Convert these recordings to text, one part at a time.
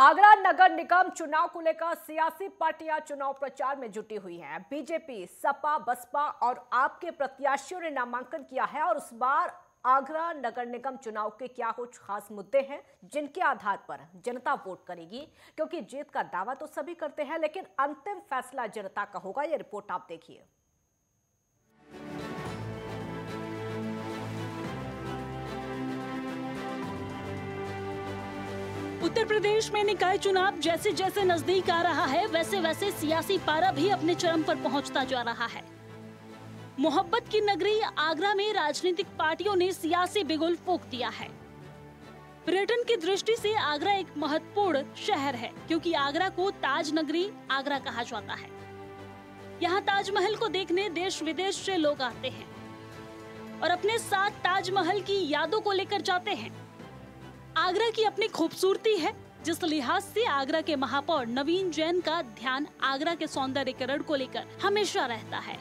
आगरा नगर निगम चुनाव को लेकर सियासी पार्टियाँ चुनाव प्रचार में जुटी हुई हैं। बीजेपी, सपा, बसपा और आपके प्रत्याशियों ने नामांकन किया है और इस बार आगरा नगर निगम चुनाव के क्या कुछ खास मुद्दे हैं, जिनके आधार पर जनता वोट करेगी? क्योंकि जीत का दावा तो सभी करते हैं, लेकिन अंतिम फैसला जनता का होगा, ये रिपोर्ट आप देखिए। उत्तर प्रदेश में निकाय चुनाव जैसे जैसे नज़दीक आ रहा है, वैसे वैसे सियासी पारा भी अपने चरम पर पहुँचता जा रहा है। मोहब्बत की नगरी आगरा में राजनीतिक पार्टियों ने सियासी बिगुल फूक दिया है। पर्यटन की दृष्टि से आगरा एक महत्वपूर्ण शहर है, क्योंकि आगरा को ताज नगरी आगरा कहा जाता है। यहाँ ताजमहल को देखने देश विदेश से लोग आते हैं और अपने साथ ताजमहल की यादों को लेकर जाते हैं। आगरा की अपनी खूबसूरती है, जिस लिहाज से आगरा के महापौर नवीन जैन का ध्यान आगरा के सौंदर्यकरण को लेकर हमेशा रहता है।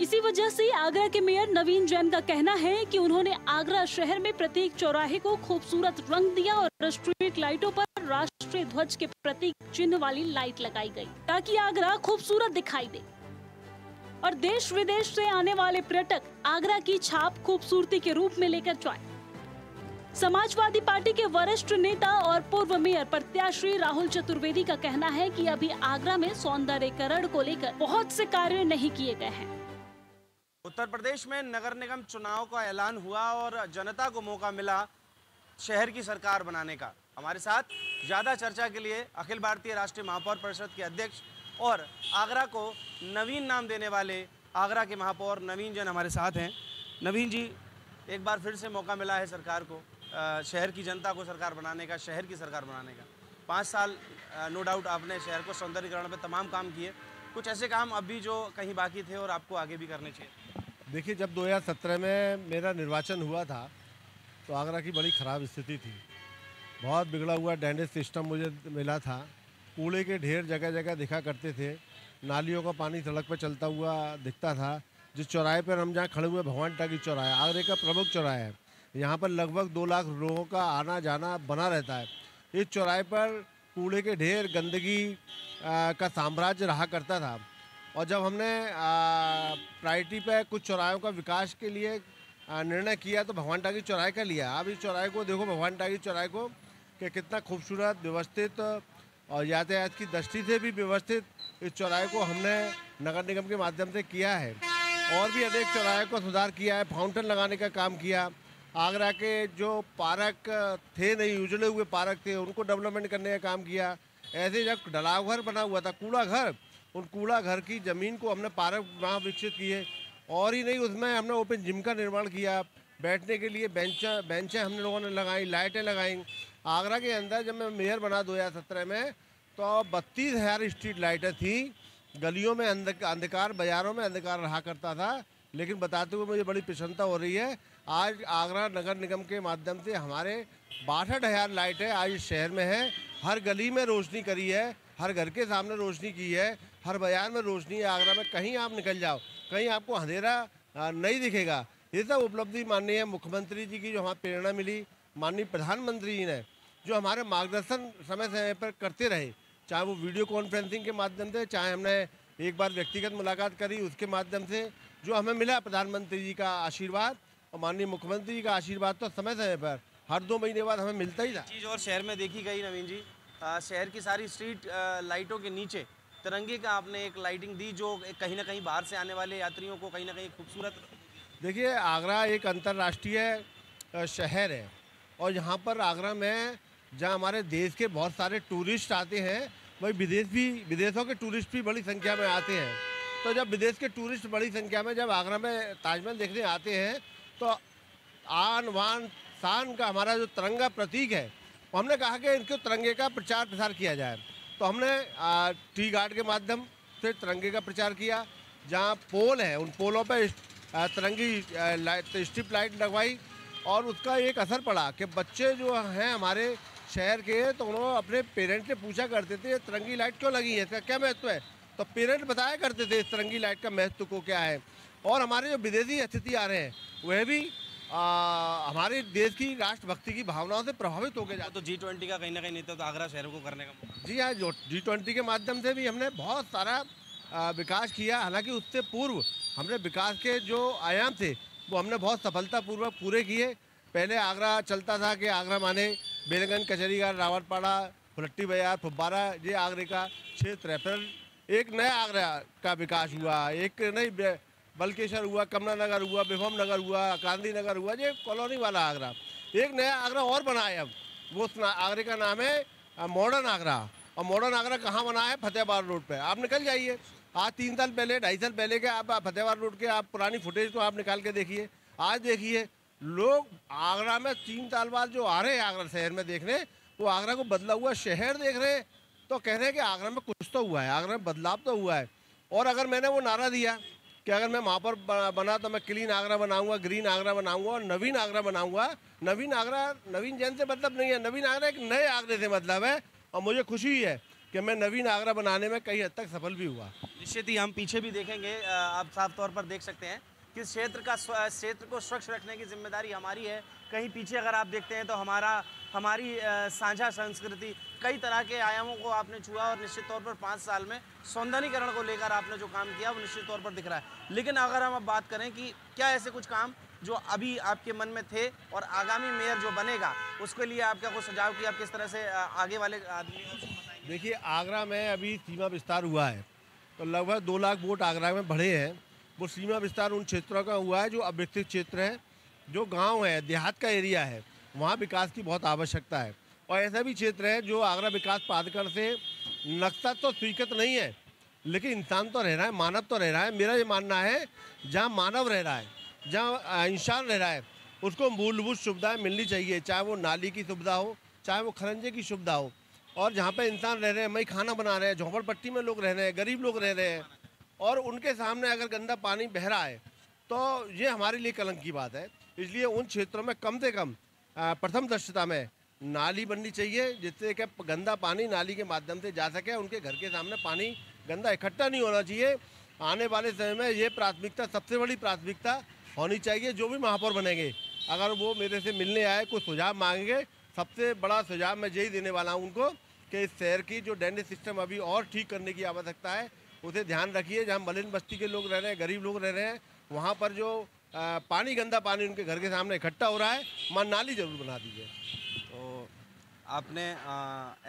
इसी वजह से आगरा के मेयर नवीन जैन का कहना है कि उन्होंने आगरा शहर में प्रत्येक चौराहे को खूबसूरत रंग दिया और स्ट्रीट लाइटों पर राष्ट्रीय ध्वज के प्रतीक चिन्ह वाली लाइट लगाई गई, ताकि आगरा खूबसूरत दिखाई दे। और देश विदेश से आने वाले पर्यटक आगरा की छाप खूबसूरती के रूप में लेकर जाए। समाजवादी पार्टी के वरिष्ठ नेता और पूर्व मेयर प्रत्याशी राहुल चतुर्वेदी का कहना है कि अभी आगरा में सौंदर्यकरण को लेकर बहुत से कार्य नहीं किए गए हैं। उत्तर प्रदेश में नगर निगम चुनाव का ऐलान हुआ और जनता को मौका मिला शहर की सरकार बनाने का। हमारे साथ ज़्यादा चर्चा के लिए अखिल भारतीय राष्ट्रीय महापौर परिषद के अध्यक्ष और आगरा को नवीन नाम देने वाले आगरा के महापौर नवीन जैन हमारे साथ हैं। नवीन जी, एक बार फिर से मौका मिला है सरकार को। शहर की जनता को सरकार बनाने का, शहर की सरकार बनाने का। पाँच साल नो डाउट आपने शहर को सौंदर्यकरण पर तमाम काम किए। कुछ ऐसे काम अभी जो कहीं बाकी थे और आपको आगे भी करने चाहिए। देखिए, जब 2017 में मेरा निर्वाचन हुआ था तो आगरा की बड़ी ख़राब स्थिति थी। बहुत बिगड़ा हुआ ड्रेनेज सिस्टम मुझे मिला था। कूड़े के ढेर जगह जगह दिखा करते थे। नालियों का पानी सड़क पर चलता हुआ दिखता था। जिस चौराहे पर हम जहाँ खड़े हुए, भगवान टाकी चौराहे, आगरे का प्रमुख चौराहा है। यहाँ पर लगभग दो लाख लोगों का आना जाना बना रहता है। इस चौराहे पर कूड़े के ढेर गंदगी का साम्राज्य रहा करता था। और जब हमने प्रायोरिटी पे कुछ चौराहों का विकास के लिए निर्णय किया तो भगवान टागी चौराहे का लिया। अब इस चौराहे को देखो, भगवान टागी चौराहे को कि कितना खूबसूरत, व्यवस्थित और यातायात की दृष्टि से भी व्यवस्थित इस चौराहे को हमने नगर निगम के माध्यम से किया है। और भी अनेक चौराहे को सुधार किया है, फाउंटेन लगाने का काम किया। आगरा के जो पार्क थे, नहीं, उजड़े हुए पार्क थे, उनको डेवलपमेंट करने का काम किया। ऐसे जब डलाव घर बना हुआ था, कूड़ा घर, उन कूड़ा घर की ज़मीन को हमने पार्क वहाँ विकसित किए। और ही नहीं, उसमें हमने ओपन जिम का निर्माण किया। बैठने के लिए बेंच बेंचें हमने लोगों ने लगाई, लाइटें लगाई। आगरा के अंदर जब मैं मेयर बना दो हज़ार सत्रह में तो बत्तीस हज़ार स्ट्रीट लाइटें थी। गलियों में अंधकार, बाज़ारों में अंधकार रहा करता था। लेकिन बताते हुए मुझे बड़ी प्रसन्नता हो रही है। आज आगरा नगर निगम के माध्यम से हमारे बासठ हज़ार लाइटें आज इस शहर में हैं। हर गली में रोशनी करी है, हर घर के सामने रोशनी की है, हर बाज़ार में रोशनी है। आगरा में कहीं आप निकल जाओ, कहीं आपको अंधेरा नहीं दिखेगा। ये सब उपलब्धि माननीय मुख्यमंत्री जी की जो हमारी प्रेरणा मिली, माननीय प्रधानमंत्री जी ने, जो हमारे मार्गदर्शन समय समय पर करते रहे। चाहे वो वीडियो कॉन्फ्रेंसिंग के माध्यम से, चाहे हमने एक बार व्यक्तिगत मुलाकात करी, उसके माध्यम से जो हमें मिला प्रधानमंत्री जी का आशीर्वाद और माननीय मुख्यमंत्री जी का आशीर्वाद तो समय समय पर हर दो महीने बाद हमें मिलता ही था चीज़ और शहर में देखी गई नवीन जी आ, शहर की सारी स्ट्रीट आ, लाइटों के नीचे तिरंगे का आपने एक लाइटिंग दी जो कहीं ना कहीं बाहर से आने वाले यात्रियों को कहीं ना कहीं खूबसूरत देखिए आगरा एक अंतर्राष्ट्रीय शहर है और यहाँ पर आगरा में जहाँ हमारे देश के बहुत सारे टूरिस्ट आते हैं वही विदेश भी विदेशों के टूरिस्ट भी बड़ी संख्या में आते हैं। तो जब विदेश के टूरिस्ट बड़ी संख्या में जब आगरा में ताजमहल देखने आते हैं तो आन वान शान का हमारा जो तिरंगा प्रतीक है तो हमने कहा कि इनके तिरंगे का प्रचार प्रसार किया जाए। तो हमने टी गार्ड के माध्यम से तिरंगे का प्रचार किया, जहाँ पोल है, उन पोलों पर तिरंगी लाइट, स्ट्रिप लाइट लगवाई, और उसका एक असर पड़ा कि बच्चे जो हैं हमारे शहर के तो उन्होंने अपने पेरेंट्स से पूछा करते थे तिरंगी लाइट क्यों लगी है? इसका क्या महत्व है? तो पेरेंट बताया करते थे इस तिरंगी लाइट का महत्व को क्या है? और हमारे जो विदेशी अतिथि आ रहे हैं वह भी आ, हमारे देश की राष्ट्रभक्ति की भावनाओं से प्रभावित होकर जाते तो जी ट्वेंटी का कहीं ना कहीं नेतृत्व तो आगरा शहर को करने का मौका। जी हाँ जो जी ट्वेंटी के माध्यम से भी हमने बहुत सारा विकास किया। हालाँकि उससे पूर्व हमने विकास के जो आयाम थे वो हमने बहुत सफलतापूर्वक पूरे किए। पहले आगरा चलता था कि आगरा माने बेलगंज कचहरीघाट रावतपाड़ा फुलट्टी बाज़ार फुब्बारा ये आगरे का क्षेत्र है। फिर एक नया आगरा का विकास हुआ, एक नहीं बल्केश्वर हुआ कमला नगर हुआ विभम नगर हुआ गांधी नगर हुआ, ये कॉलोनी वाला आगरा। एक नया आगरा और बना है अब। वो आगरे का नाम है मॉडर्न आगरा। और मॉडर्न आगरा कहाँ बना है? फतेहबाद रोड पे। आप निकल जाइए। आज तीन साल पहले, ढाई साल पहले के आप फतेहबाद रोड के आप पुरानी फुटेज को आप निकाल के देखिए। आज देखिए, लोग आगरा में तीन साल बाद जो आ रहे हैं आगरा शहर में देखने, वो आगरा को बदला हुआ शहर देख रहे हैं। तो कह रहे हैं कि आगरा में कुछ तो हुआ है, आगरा में बदलाव तो हुआ है। और अगर मैंने वो नारा दिया कि अगर मैं वहाँ पर बना तो मैं क्लीन आगरा बनाऊँगा, ग्रीन आगरा बनाऊँगा और नवीन आगरा बनाऊँगा। नवीन आगरा, नवीन जैन से मतलब नहीं है, नवीन आगरा एक नए आगरे से मतलब है। और मुझे खुशी है कि मैं नवीन आगरा बनाने में कई हद तक सफल भी हुआ। निश्चित ही हम पीछे भी देखेंगे आप साफ़ तौर पर देख सकते हैं कि क्षेत्र का क्षेत्र को स्वच्छ रखने की ज़िम्मेदारी हमारी है। कहीं पीछे अगर आप देखते हैं तो हमारा, हमारी साझा संस्कृति कई तरह के आयामों को आपने छुआ और निश्चित तौर पर पाँच साल में सौंदर्यकरण को लेकर आपने जो काम किया, वो निश्चित तौर पर दिख रहा है। लेकिन अगर हम अब बात करें कि क्या ऐसे कुछ काम जो अभी आपके मन में थे और आगामी मेयर जो बनेगा, उसके लिए आपका कुछ सुझाव कि आप किस तरह से आगे वाले आदमी देखिए, आगरा में अभी सीमा विस्तार हुआ है तो लगभग दो लाख वोट आगरा में बढ़े हैं। वो सीमा विस्तार उन क्षेत्रों का हुआ है जो अविकसित क्षेत्र है, जो गाँव है, देहात का एरिया है, वहाँ विकास की बहुत आवश्यकता है। और ऐसा भी क्षेत्र है जो आगरा विकास प्राधिकरण से नक्शा तो स्वीकृत नहीं है, लेकिन इंसान तो रह रहा है, मानव तो रह रहा है। मेरा ये मानना है, जहाँ मानव रह रहा है, जहाँ इंसान रह रहा है, उसको मूलभूत सुविधाएँ मिलनी चाहिए, चाहे वो नाली की सुविधा हो, चाहे वो खरंजे की सुविधा हो। और जहाँ पे इंसान रह रहे हैं मई खाना बना रहे हैं झोंपड़पट्टी में लोग रह रहे हैं, गरीब लोग रह रहे हैं, और उनके सामने अगर गंदा पानी बह रहा है तो ये हमारे लिए कलंक की बात है। इसलिए उन क्षेत्रों में कम से कम प्रथम दृष्टता में नाली बननी चाहिए, जिससे कि गंदा पानी नाली के माध्यम से जा सके, उनके घर के सामने पानी गंदा इकट्ठा नहीं होना चाहिए। आने वाले समय में ये प्राथमिकता, सबसे बड़ी प्राथमिकता होनी चाहिए, जो भी महापौर बनेंगे। अगर वो मेरे से मिलने आए, कुछ सुझाव मांगेंगे, सबसे बड़ा सुझाव मैं यही देने वाला हूँ उनको कि इस शहर की जो ड्रेनेज सिस्टम अभी और ठीक करने की आवश्यकता है, उसे ध्यान रखिए। जहाँ मलिन बस्ती के लोग रह रहे हैं, गरीब लोग रह रहे हैं, वहाँ पर जो पानी, गंदा पानी उनके घर के सामने इकट्ठा हो रहा है मान नाली ज़रूर बना दीजिए। आपने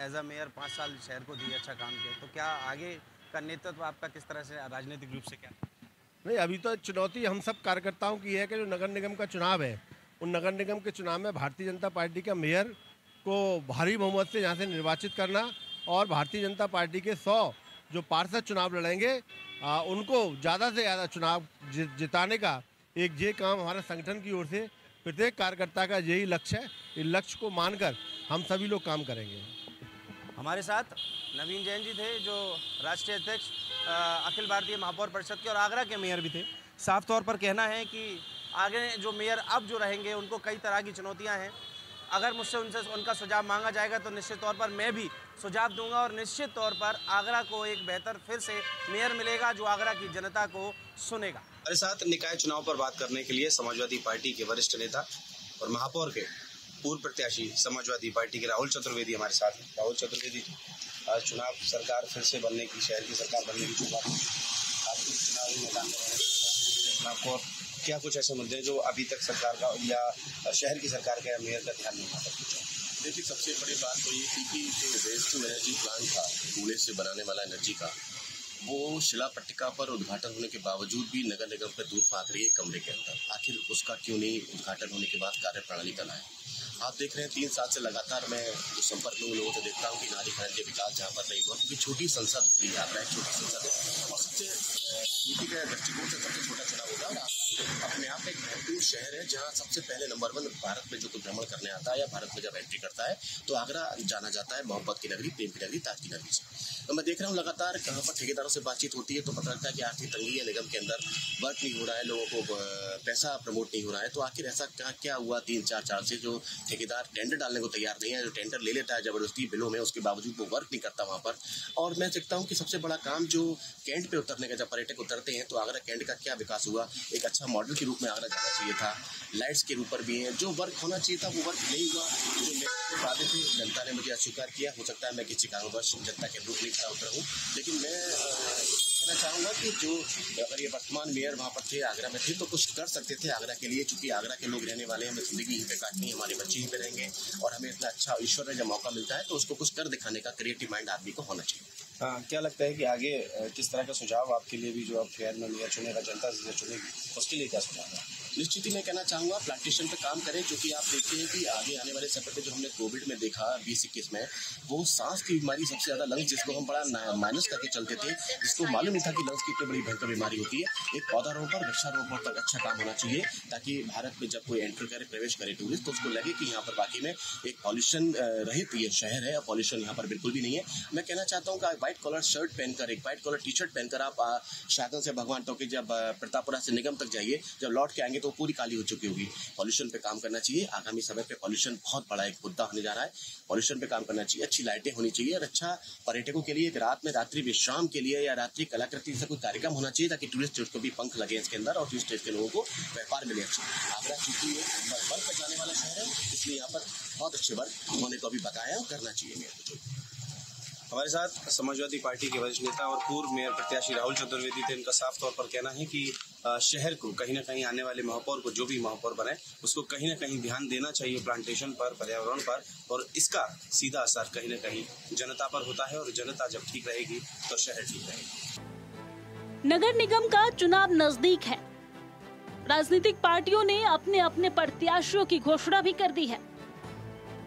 एज अ मेयर पाँच साल शहर को दिए अच्छा काम किया तो क्या आगे का नेतृत्व आपका किस तरह से राजनीतिक रूप से क्या? नहीं अभी तो चुनौती हम सब कार्यकर्ताओं की है कि जो नगर निगम का चुनाव है उन नगर निगम के चुनाव में भारतीय जनता पार्टी का मेयर को भारी बहुमत से यहाँ से निर्वाचित करना और भारतीय जनता पार्टी के सौ जो पार्षद चुनाव लड़ेंगे आ, उनको ज़्यादा से ज़्यादा चुनाव जिताने का एक ये काम हमारे संगठन की ओर से प्रत्येक कार्यकर्ता का यही लक्ष्य है। इस लक्ष्य को मानकर हम सभी लोग काम करेंगे। हमारे साथ नवीन जैन जी थे जो राष्ट्रीय अध्यक्ष अखिल भारतीय महापौर परिषद के और आगरा के मेयर भी थे। साफ़ तौर पर कहना है कि आगे जो मेयर अब जो रहेंगे उनको कई तरह की चुनौतियाँ हैं। अगर मुझसे उनसे उनका सुझाव मांगा जाएगा तो निश्चित तौर पर मैं भी सुझाव दूँगा और निश्चित तौर पर आगरा को एक बेहतर फिर से मेयर मिलेगा जो आगरा की जनता को सुनेगा। हमारे साथ निकाय चुनाव पर बात करने के लिए समाजवादी पार्टी के वरिष्ठ नेता और महापौर के पूर्व प्रत्याशी समाजवादी पार्टी के राहुल चतुर्वेदी हमारे साथ हैं। राहुल चतुर्वेदी आज चुनाव सरकार फिर से बनने की, शहर की सरकार बनने की शुरुआत आपकी चुनावी मैदान में आपको क्या कुछ ऐसे मुद्दे जो अभी तक सरकार का या शहर की सरकार का या मेयर का ध्यान नहीं आता देखिए, सबसे बड़ी बात तो ये थी कि जो वेस्ट टू एनर्जी प्लांट था कूड़े से बनाने वाला एनर्जी का, वो शिला पट्टिका पर उद्घाटन होने के बावजूद भी नगर निगम पर दूध फाँक रही है कमरे के अंदर। आखिर उसका क्यों नहीं उद्घाटन होने के बाद कार्य प्रणाली का है आप देख रहे हैं, तीन साल से लगातार मैं जो संपर्क में लोगों से देखता हूँ कि नारी खनन के विकास जहाँ पर नहीं हुआ, क्योंकि छोटी संसद भी आप रहे छोटी संसद है। और सबसे नीति के दृष्टिकोण से सबसे छोटा चुनाव होगा। अपने आप एक महत्वपूर्ण शहर है, जहाँ सबसे पहले नंबर वन भारत में जो कोई भ्रमण करने आता है या भारत में जब एंट्री करता है तो आगरा जाना जाता है मोहब्बत की नगरी, प्रेम की नगरी, ताज की नगरी से। तो मैं देख रहा हूँ लगातार कहाँ पर ठेकेदारों से बातचीत होती है तो पता लगता है कि आर्थिक तंगी है निगम के अंदर वर्क नहीं हो रहा है, लोगों को पैसा प्रमोट नहीं हो रहा है। तो आखिर ऐसा क्या क्या हुआ तीन चार साल से जो ठेकेदार टेंडर डालने को तैयार नहीं है, जो टेंडर ले लेता है, ज़बरदस्ती बिलों में उसके बावजूद वो वर्क नहीं करता वहाँ पर। और मैं देखता हूँ कि सबसे बड़ा काम जो कैंट पे उतरने का, जब पर्यटक उतरते हैं तो आगरा कैंट का क्या विकास हुआ? एक अच्छा मॉडल के रूप में आगरा जाना चाहिए था लाइट्स के ऊपर भी हैं, जो वर्क होना चाहिए था, वो वर्क नहीं हुआ। जो मेरे वादे थे जनता ने मुझे अस्वीकार किया। हो सकता है मैं किसी कारणवश जनता के रूप नहीं खड़ा उतरा हूँ लेकिन मैं कहना चाहूँगा कि जो अगर ये वर्तमान मेयर वहाँ पर थे, आगरा में थे तो कुछ कर सकते थे आगरा के लिए चूँकि आगरा के लोग रहने वाले हैं, हमें ज़िंदगी यहीं पे काटनी है, हमारे बच्चे यहीं पे रहेंगे, और हमें इतना अच्छा ईश्वर ने जब मौका मिलता है तो उसको कुछ कर दिखाने का क्रिएटिव माइंड आदमी को होना चाहिए। हाँ क्या लगता है कि आगे किस तरह का सुझाव आपके लिए भी जो आप फेयर में मेयर चुनेगा जनता से चुनेगी उसके लिए क्या सुझाव है? निश्चित ही मैं कहना चाहूँगा प्लांटेशन पे काम करें क्योंकि आप देखते हैं कि आगे आने वाले समय पे जो हमने कोविड में देखा बीस इक्कीस में, वो सांस की बीमारी सबसे ज़्यादा लंग्स जिसको हम बड़ा माइनस करके चलते थे, जिसको मालूम नहीं था कि लंग्स की इतनी बड़ी भयंकर बीमारी होती है। एक पौधा पौधारोपण वृक्षारोपण तक अच्छा काम होना चाहिए, ताकि भारत में जब कोई एंटर करे, प्रवेश करे टूरिस्ट तो उसको लगे कि यहाँ पर बाकी में एक पॉल्यूशन रहित ये शहर है, और पॉल्यूशन यहाँ पर बिल्कुल भी नहीं है। मैं कहना चाहता हूँ कि व्हाइट कलर शर्ट पहनकर, एक व्हाइट कलर टी शर्ट पहनकर आप शायद से भगवान टोके जब प्रतापुरा से निगम तक जाइए, जब लौट के आएँगे तो पूरी काली हो चुकी होगी। पॉल्यूशन पे काम करना चाहिए। आगामी समय पे पॉल्यूशन बहुत बड़ा एक मुद्दा होने जा रहा है। पॉल्यूशन पे काम करना चाहिए। अच्छी लाइटें होनी चाहिए और अच्छा पर्यटकों के लिए रात में, रात्रि विश्राम के लिए या रात्रि कलाकृति से कोई कार्यक्रम होना चाहिए ताकि टूरिस्ट को भी पंख लगे इसके अंदर और टूरिस्ट के लोगों को व्यापार मिले अच्छा। आगरा चूँकि बर्फ़ पर जाने वाला शहर है। इसलिए यहाँ पर बहुत अच्छे वर्क होने को भी बताया और करना चाहिए। हमारे साथ समाजवादी पार्टी के वरिष्ठ नेता और पूर्व मेयर प्रत्याशी राहुल चतुर्वेदी थे। इनका साफ़ तौर पर कहना है कि शहर को कहीं ना कहीं आने वाले महापौर को जो भी महापौर बनाए, उसको कहीं ना कहीं ध्यान देना चाहिए प्लांटेशन पर, पर्यावरण पर, और इसका सीधा असर कहीं ना कहीं जनता पर होता है और जनता जब ठीक रहेगी तो शहर ठीक रहेगी। नगर निगम का चुनाव नज़दीक है। राजनीतिक पार्टियों ने अपने अपने प्रत्याशियों की घोषणा भी कर दी है।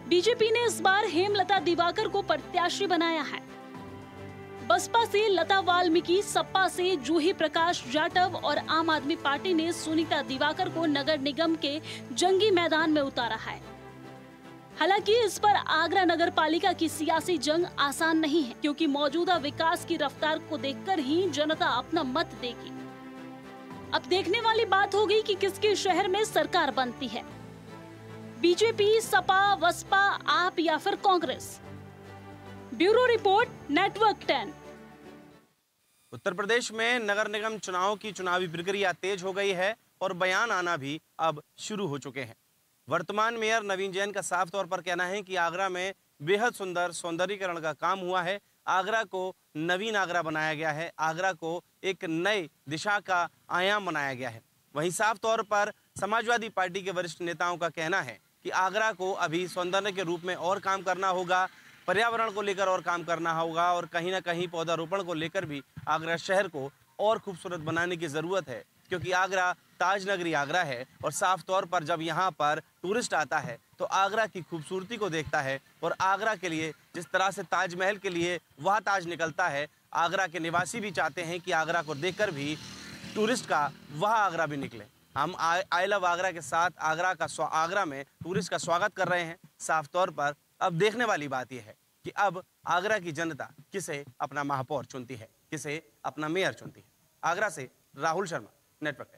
बीजेपी ने इस बार हेमलता दिवाकर को प्रत्याशी बनाया है। बसपा से लता वाल्मीकि, सपा से जूही प्रकाश जाटव और आम आदमी पार्टी ने सुनीता दिवाकर को नगर निगम के जंगी मैदान में उतारा है। हालाँकि इस पर आगरा नगर पालिका की सियासी जंग आसान नहीं है, क्योंकि मौजूदा विकास की रफ्तार को देखकर ही जनता अपना मत देगी। अब देखने वाली बात होगी कि किसके शहर में सरकार बनती है। बीजेपी, सपा, वसपा, आप या फिर Congress? Bureau report, network ten. Uttar Pradesh में नगर निगम चुनाव की चुनावी प्रक्रिया तेज हो गई है और बयान आना भी अब शुरू हो चुके हैं। वर्तमान मेयर नवीन जैन का साफ़ तौर पर कहना है कि आगरा में बेहद सुंदर सौंदर्यीकरण का काम हुआ है। आगरा को नवीन आगरा बनाया गया है। आगरा को एक नई दिशा का आयाम बनाया गया है। वहीं साफ़ तौर पर समाजवादी पार्टी के वरिष्ठ नेताओं का कहना है कि आगरा को अभी सौंदर्य के रूप में और काम करना होगा, पर्यावरण को लेकर और काम करना होगा और कहीं ना कहीं पौधारोपण को लेकर भी आगरा शहर को और खूबसूरत बनाने की ज़रूरत है। क्योंकि आगरा ताज नगरी आगरा है और साफ़ तौर पर जब यहाँ पर टूरिस्ट आता है तो आगरा की खूबसूरती को देखता है और आगरा के लिए जिस तरह से ताजमहल के लिए वह ताज निकलता है, आगरा के निवासी भी चाहते हैं कि आगरा को देखकर भी टूरिस्ट का वह आगरा भी निकले। हम आई लव आगरा के साथ, आगरा का आगरा में टूरिस्ट का स्वागत कर रहे हैं। साफ़ तौर पर, अब देखने वाली बात यह है कि अब आगरा की जनता किसे अपना महापौर चुनती है, किसे अपना मेयर चुनती है। आगरा से राहुल शर्मा, नेटवर्क